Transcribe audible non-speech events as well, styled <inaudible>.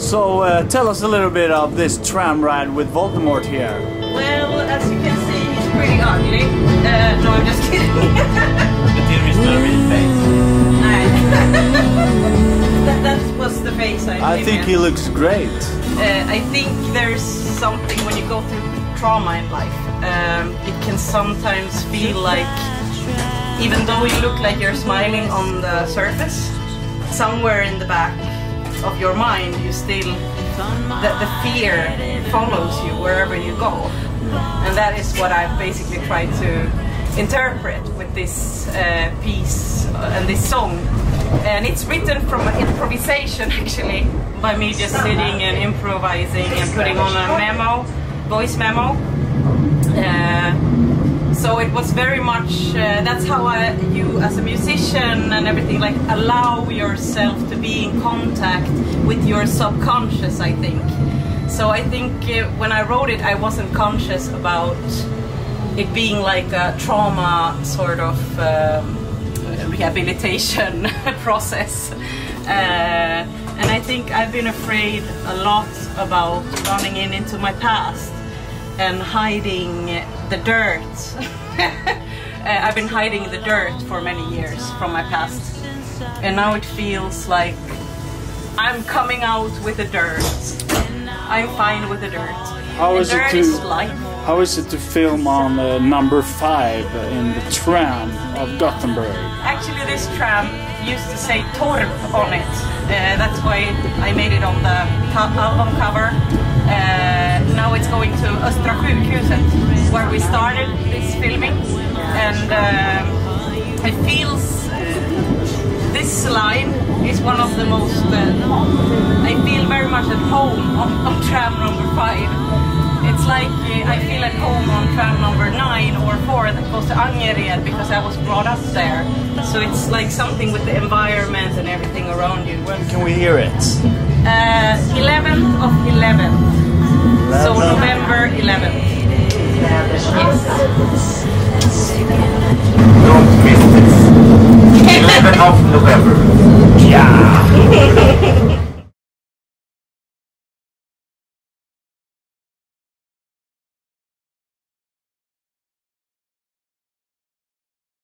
So uh, tell us a little bit of this tram ride with Voldemort here. Well, as you can see, he's pretty ugly. Uh, no, I'm just kidding. Material is not really face. <laughs> that, that was the face I I think him. he looks great. Uh, I think there's something when you go through trauma in life. Um, it can sometimes feel like, even though you look like you're smiling on the surface, somewhere in the back of your mind, you still the, the fear follows you wherever you go, and that is what I've basically tried to interpret with this uh, piece uh, and this song. And it's written from improvisation <laughs> actually, by me just sitting and improvising and putting on a memo, voice memo. Uh, so it was very much uh, that's how I, you as a musician and everything like allow yourself to be in contact with your subconscious i think. So i think uh, when i wrote it i wasn't conscious about it being like a trauma sort of um, rehabilitation <laughs> process. Uh, and i think i've been afraid a lot about running in into my past and hiding the dirt. <laughs> Uh, I've been hiding the dirt for many years from my past, and now it feels like I'm coming out with the dirt. I'm fine with the dirt. How is it to- is. How is it to film on uh, number five in the tram of Gothenburg? Actually, this tram used to say Torp on it. Uh, that's why I made it on the album cover. Uh, now it's going to Östra sjukhuset, where we started this filming, and um, it feels. This line is one of the most. Uh, I feel very much at home on, on <laughs> tram number five. It's like uh, I feel at home on tram number nine or four that goes to Angered because I was brought up there. So it's like something with the environment and everything around you. Can we hear it? Uh, 11th of 11th. So November 11th. Yes.